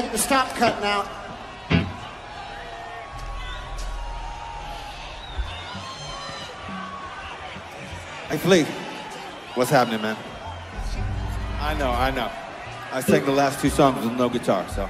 I the stop cutting out. Hey, Flea, what's happening, man? I know, I know. I sang the last two songs with no guitar, so.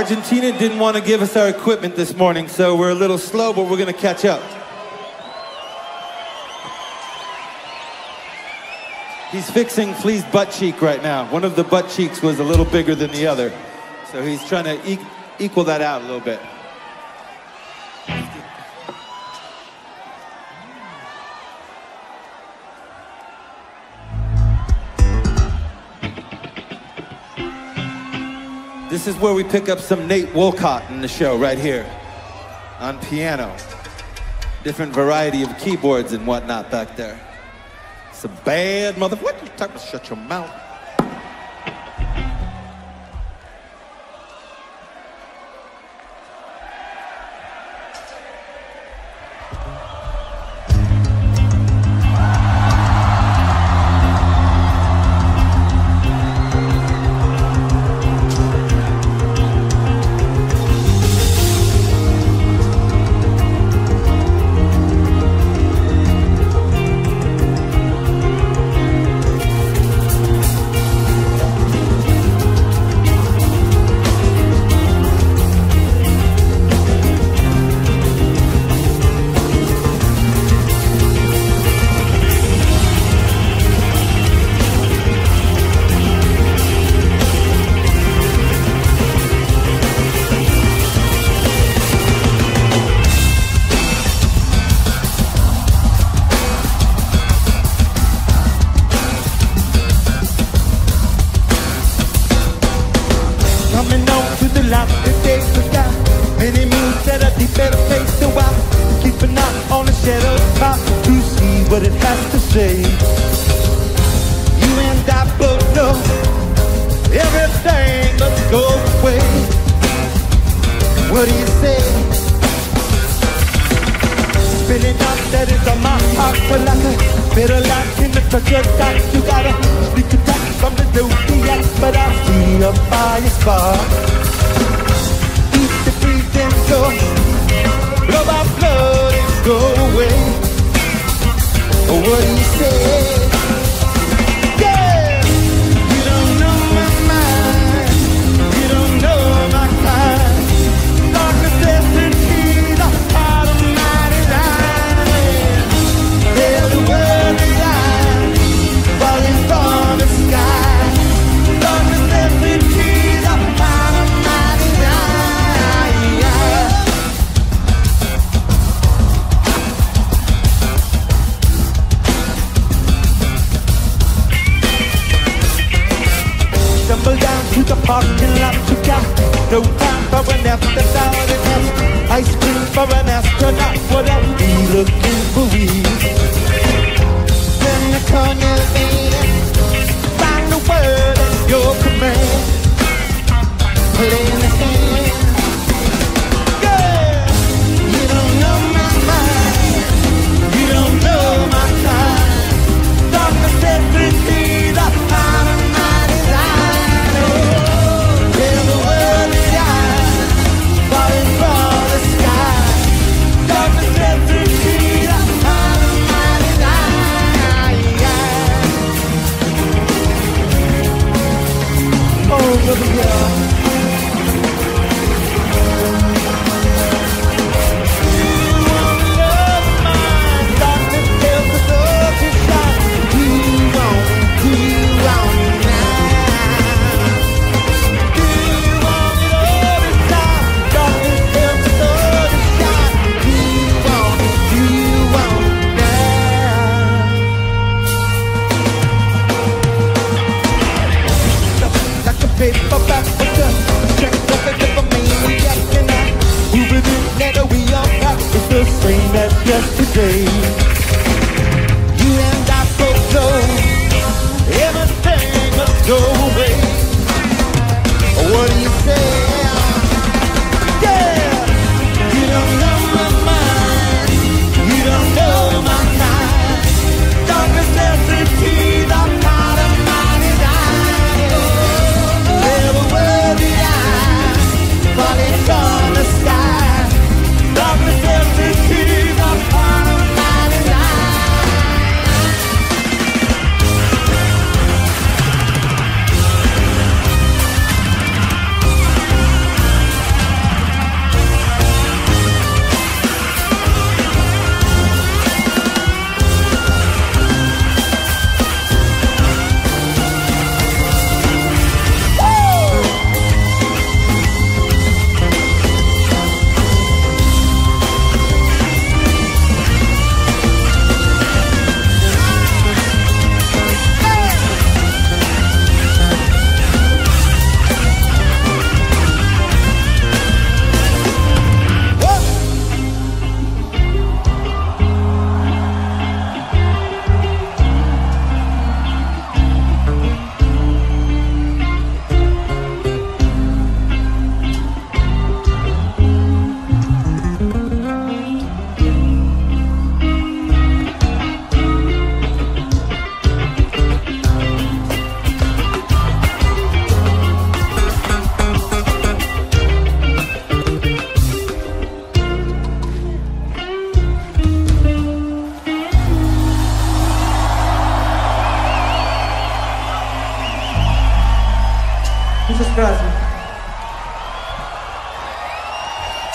Argentina didn't want to give us our equipment this morning, so we're a little slow, but we're going to catch up. He's fixing Flea's butt cheek right now. One of the butt cheeks was a little bigger than the other. So he's trying to e equal that out a little bit. This is where we pick up some Nate Walcott in the show right here on piano. Different variety of keyboards and whatnot back there. It's a bad mother. What you talking? Shut your mouth.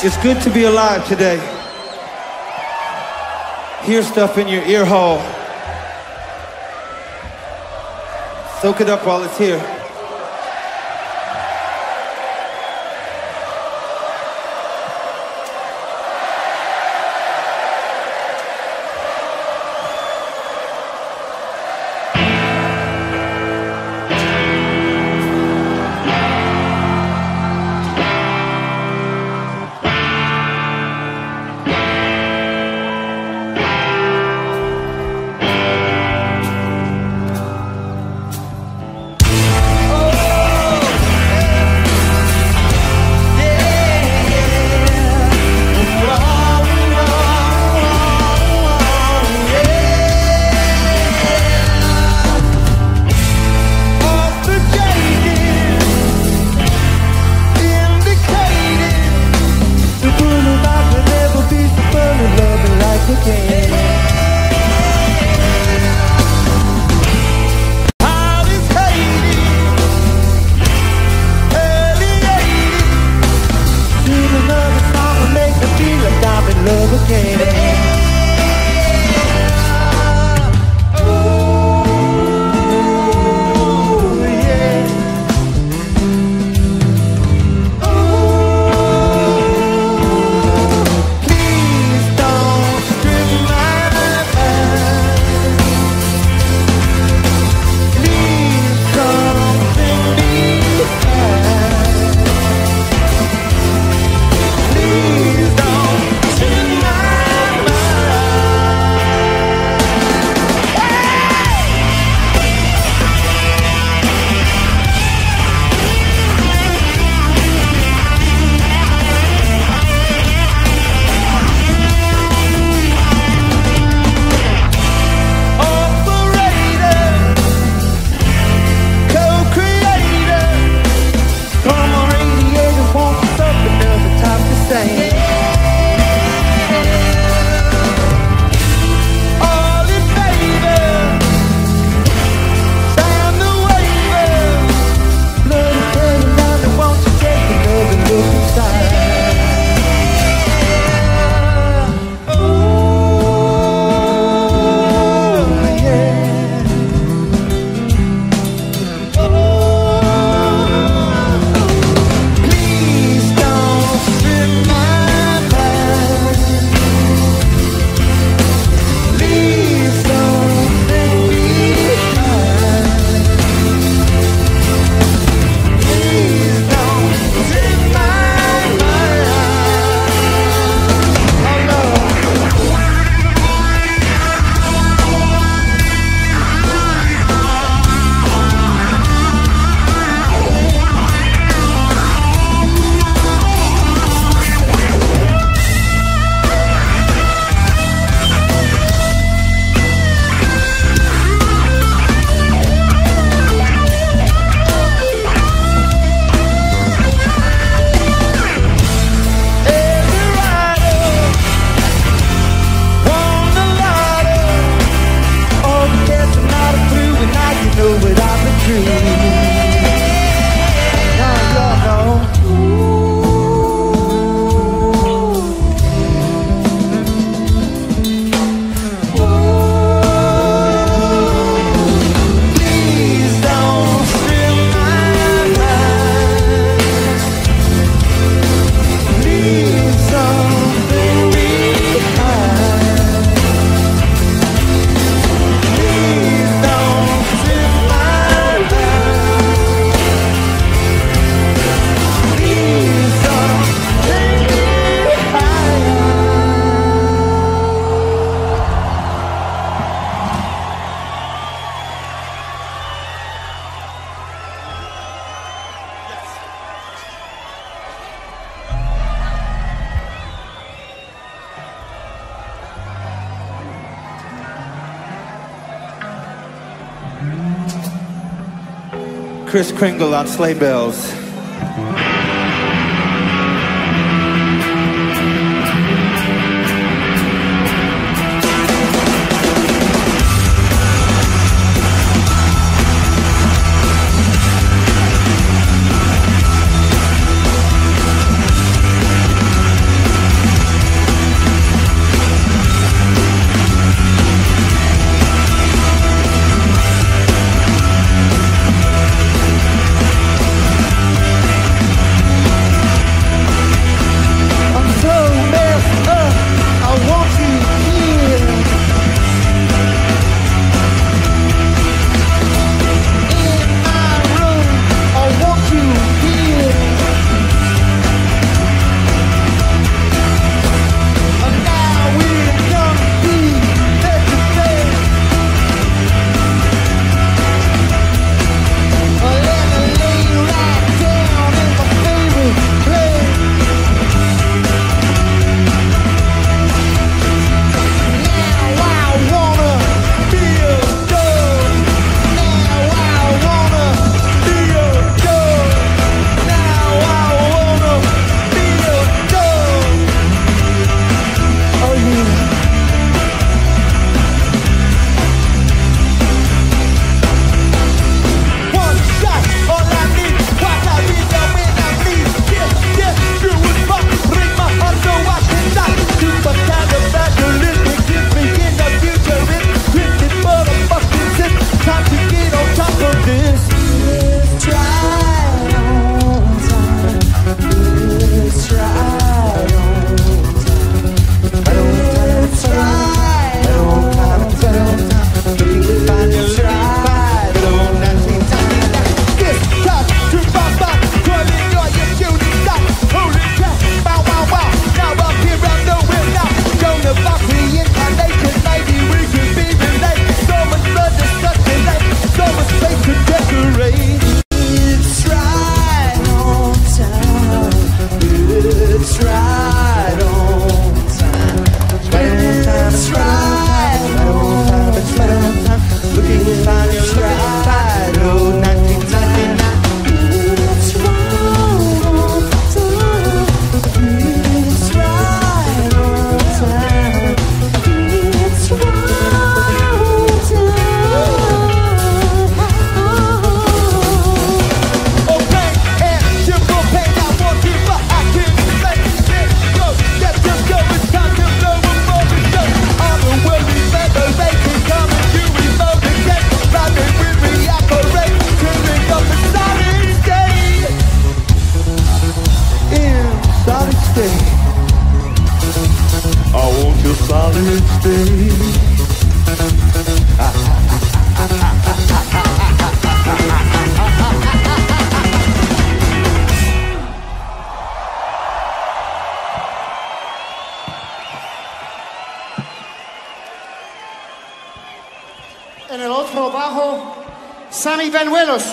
It's good to be alive today. Hear stuff in your ear hole. Soak it up while it's here. Kris Kringle on Sleigh Bells. En el otro bajo, Sammy Benuelos.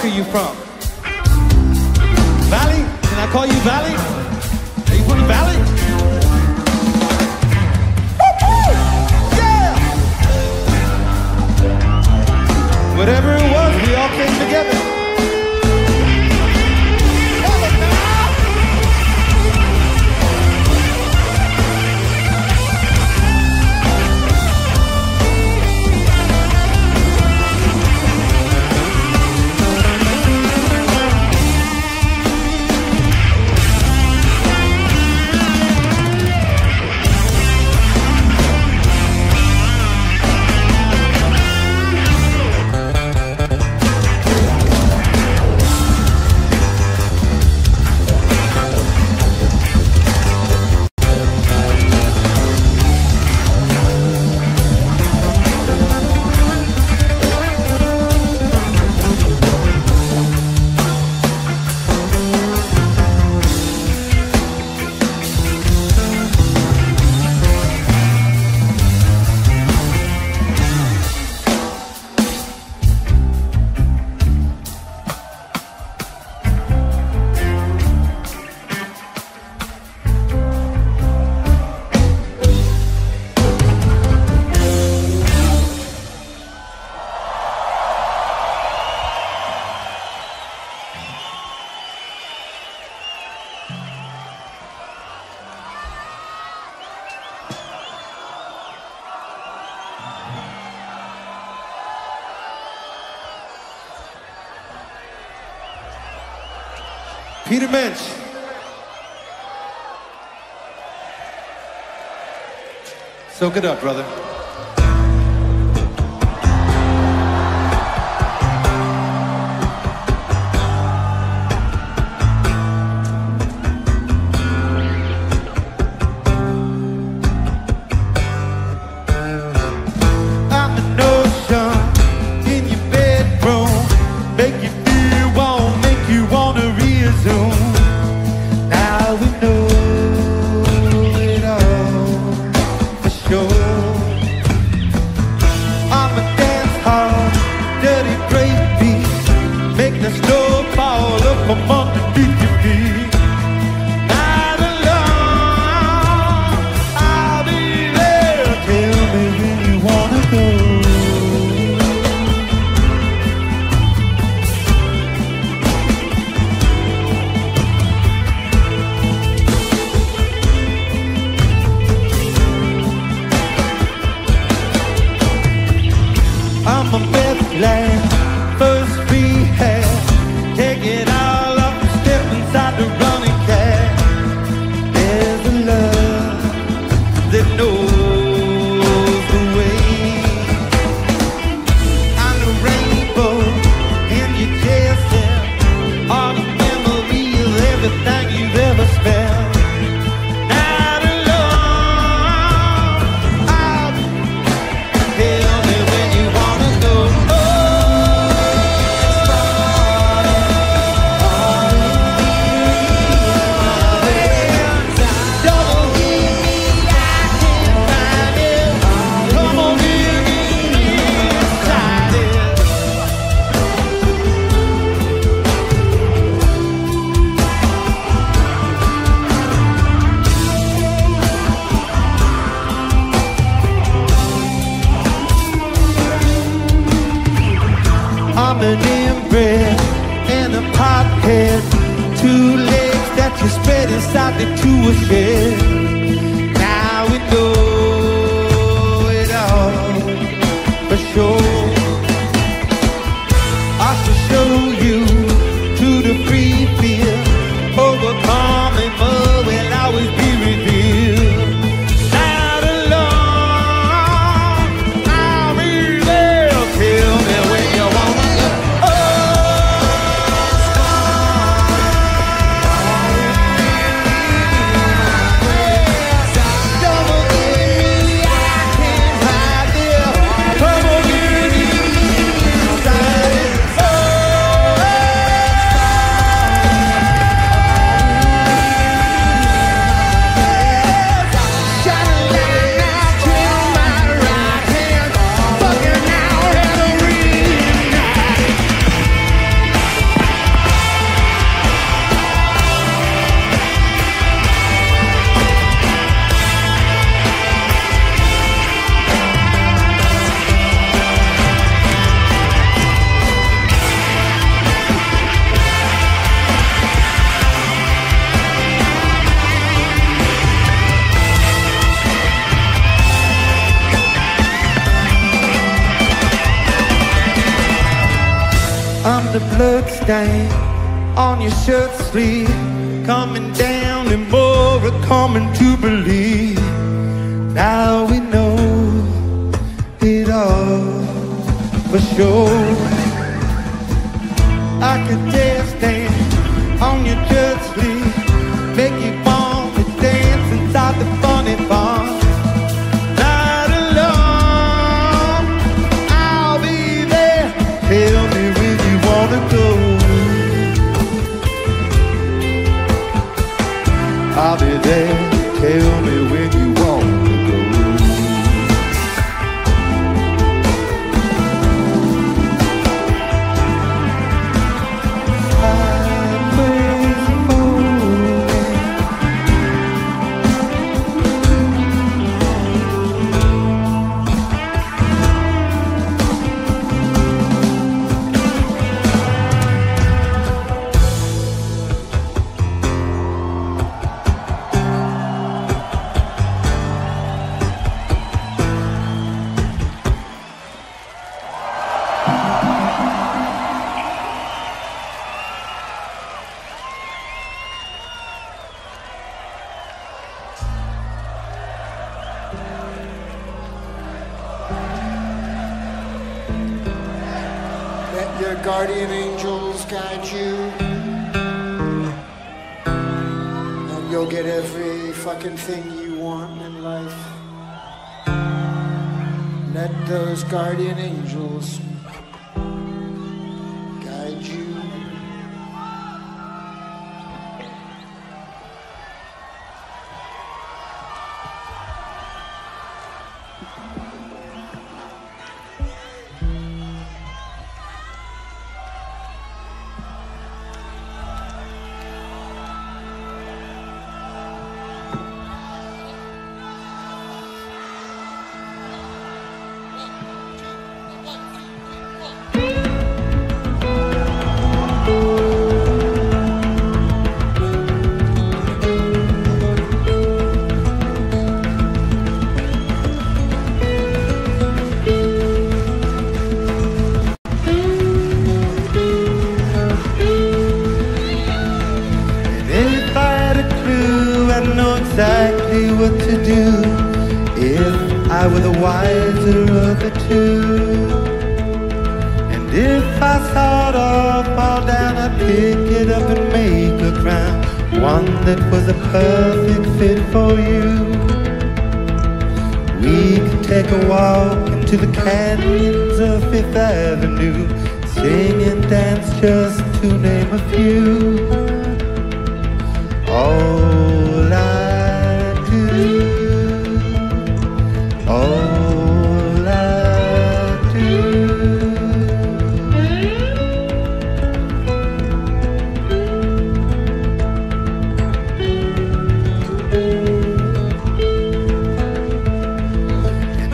block are you from? Valley? Can I call you Valley? Are you from the Valley? Woo-hoo! Yeah! Whatever Lynch. Soak it up, brother. I'm a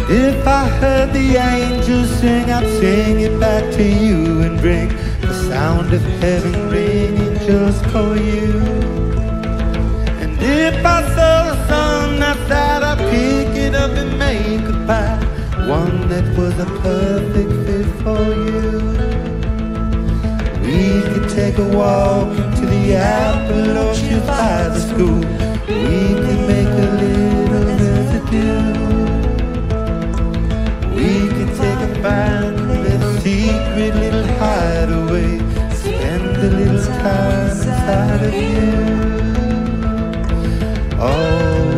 if I heard the angels sing, I'd sing it back to you and bring the sound of heaven ringing just for you. And if I saw the sun outside, I'd pick it up and make a pie, one that was a perfect fit for you. We could take a walk to the apple orchard by the school. Find a secret little hideaway. Spend a little time inside of you. All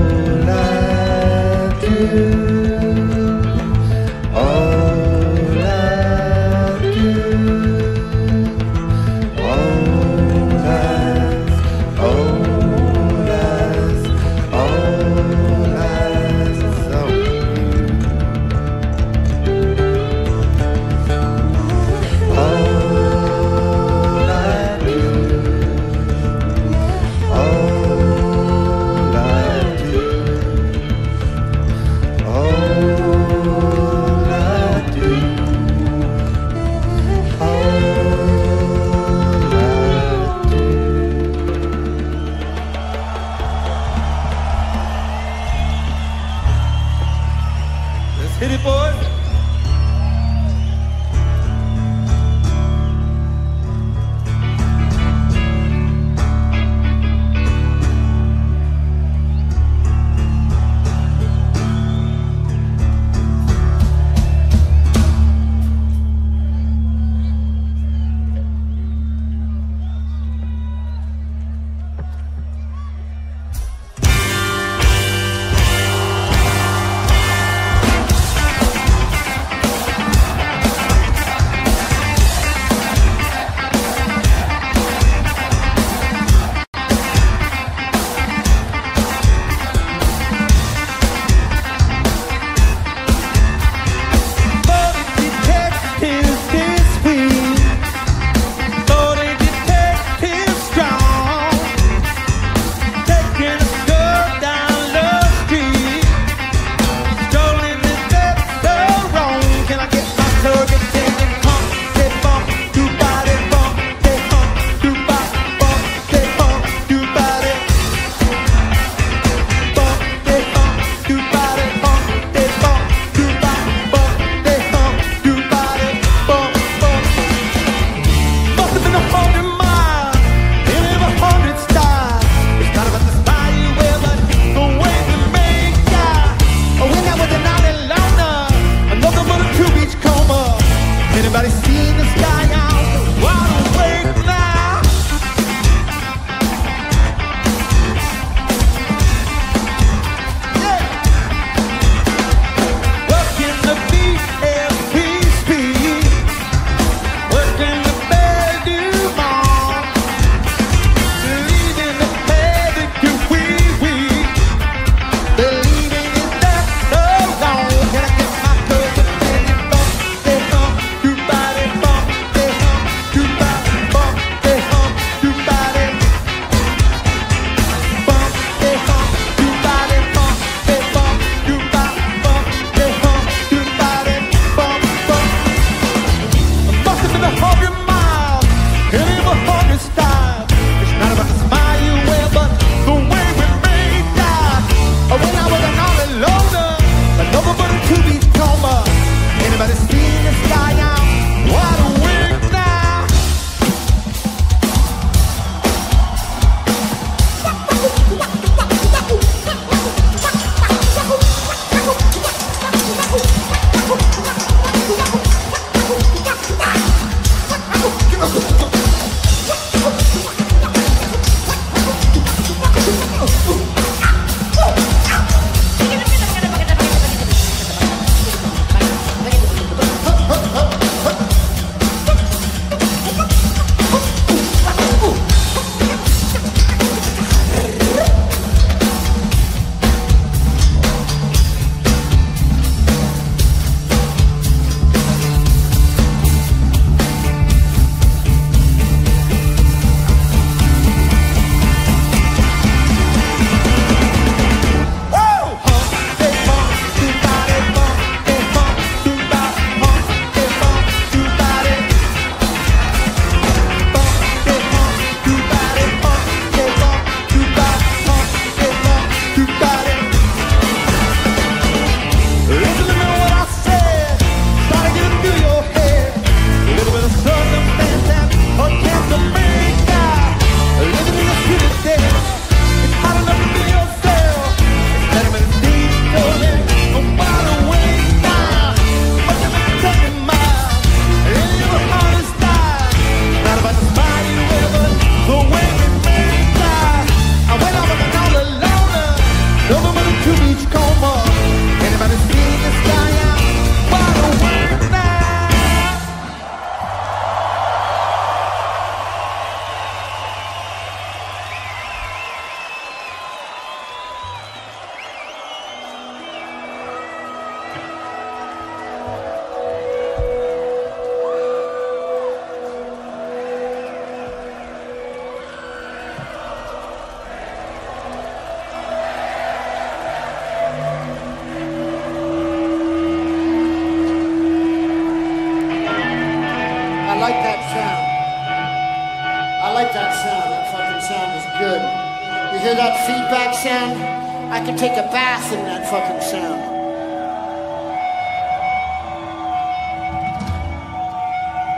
could take a bath in that fucking sound.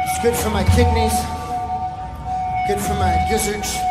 It's good for my kidneys, good for my gizzards.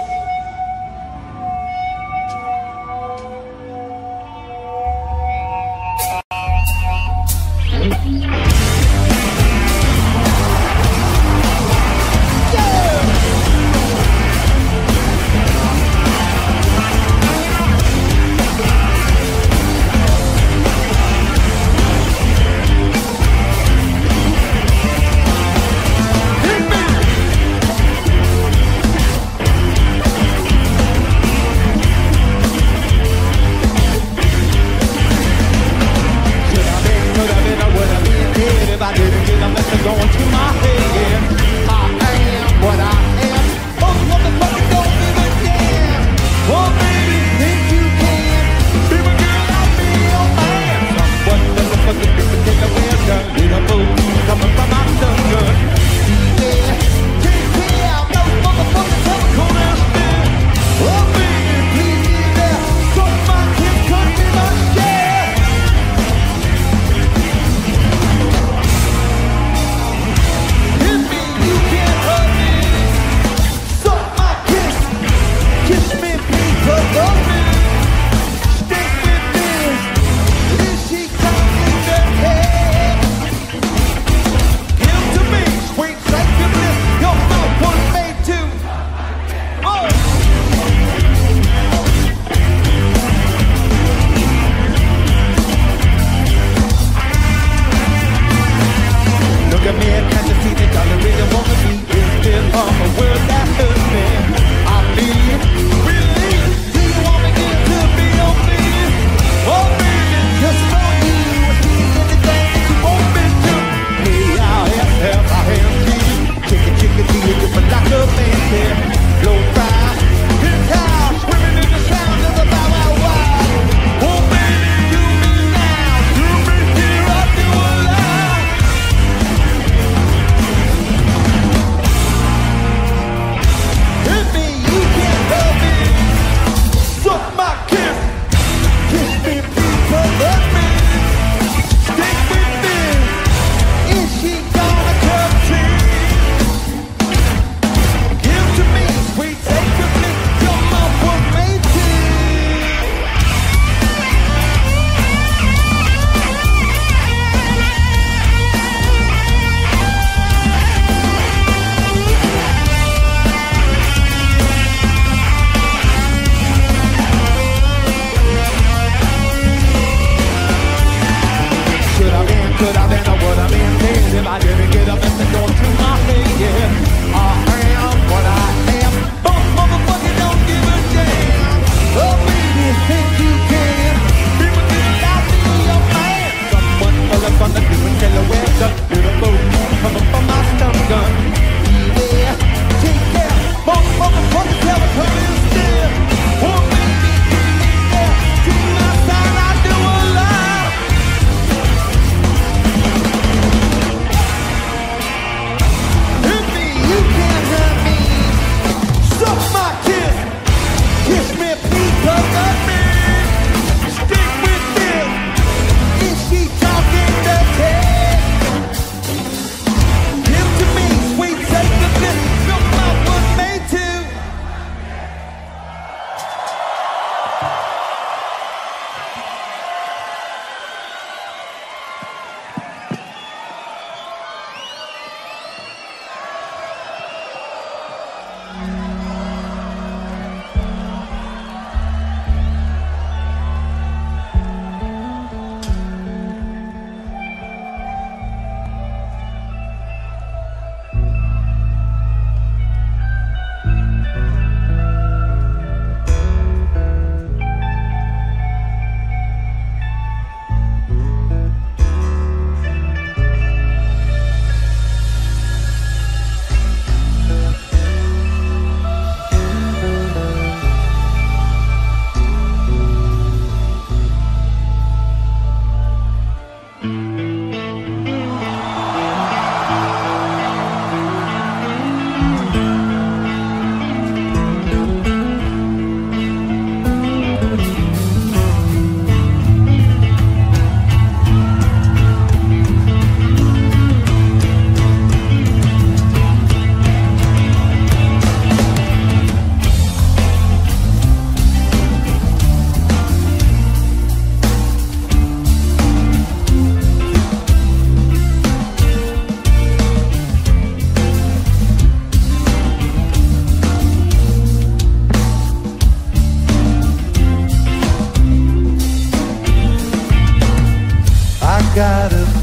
gotta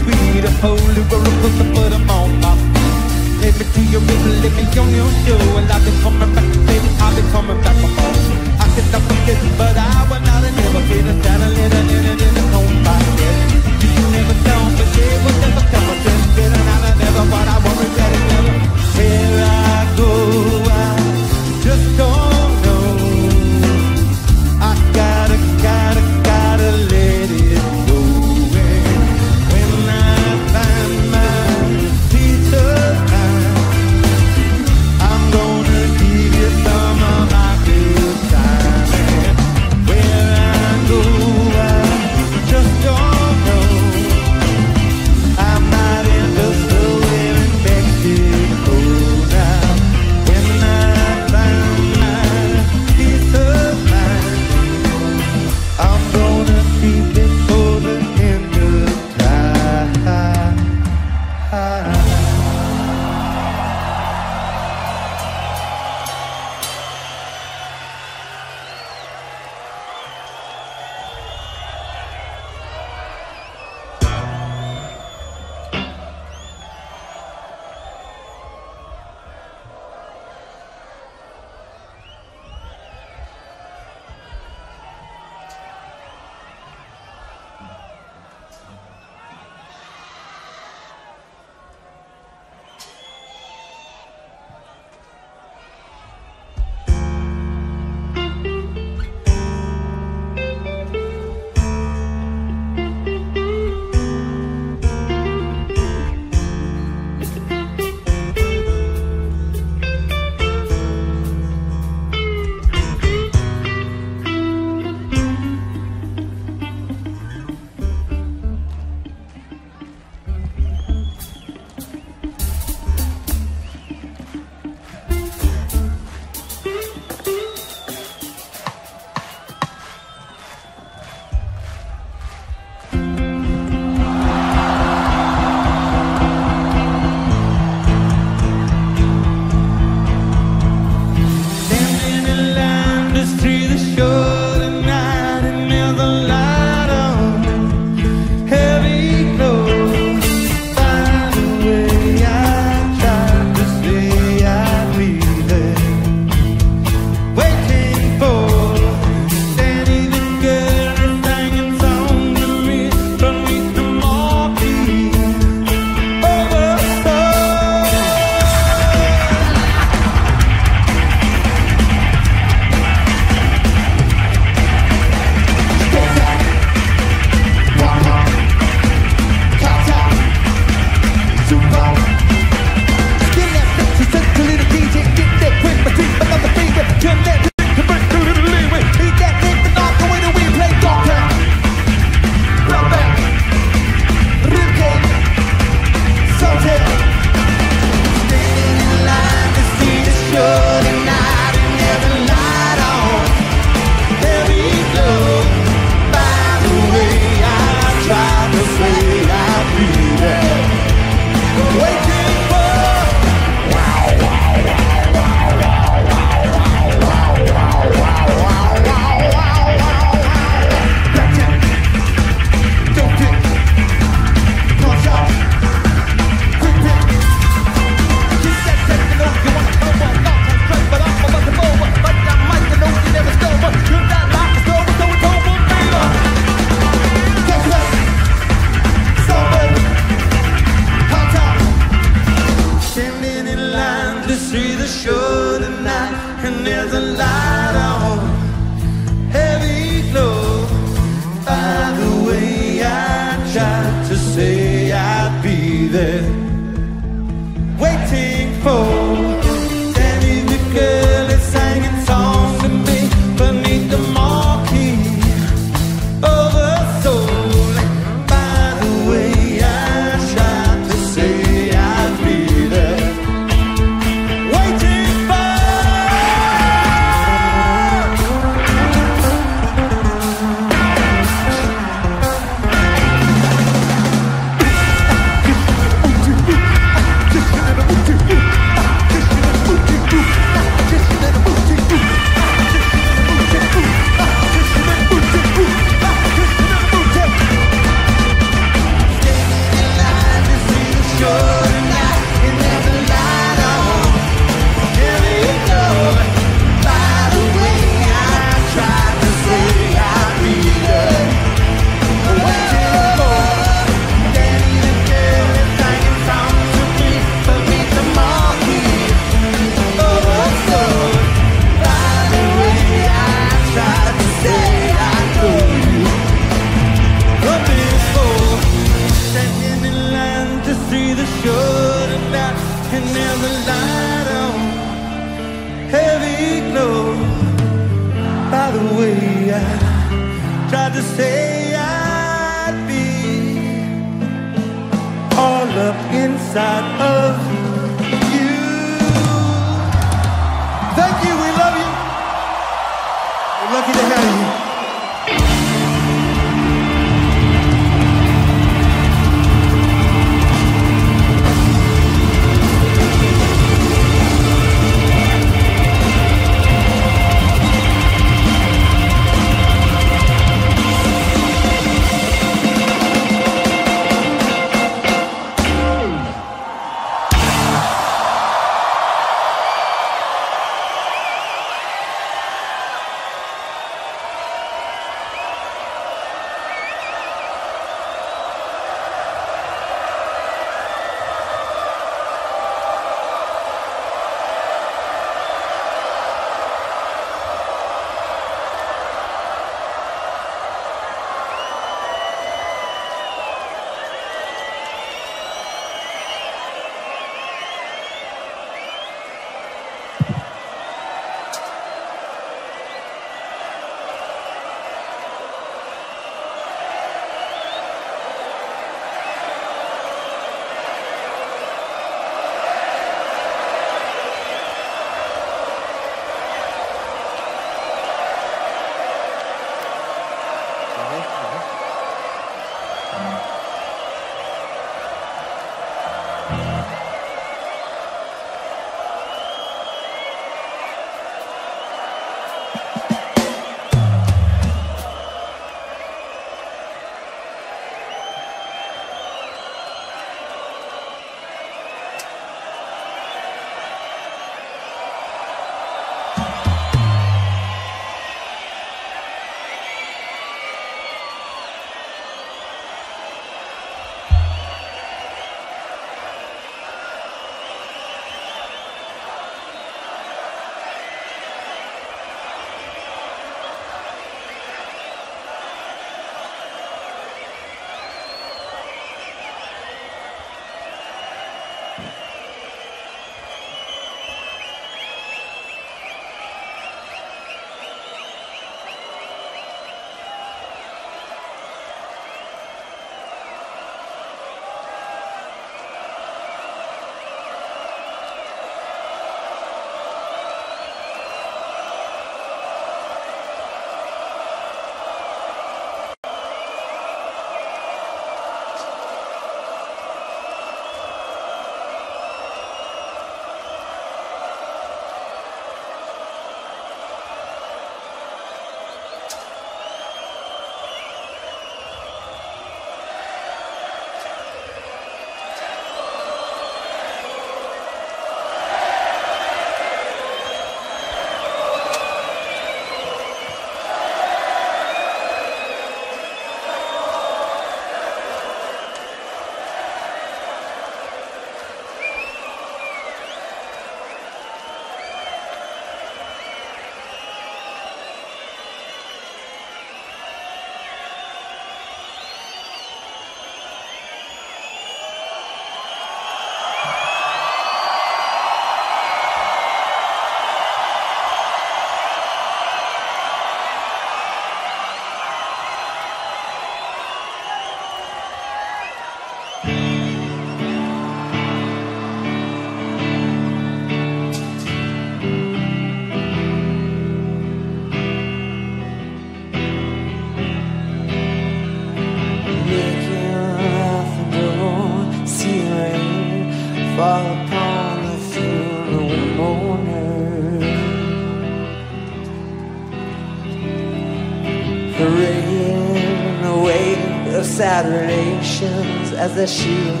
as a shoe.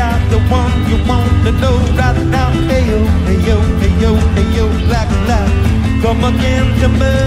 I'm the one you want to know now. Hey yo, hey yo, hey yo, hey yo. Come again to me.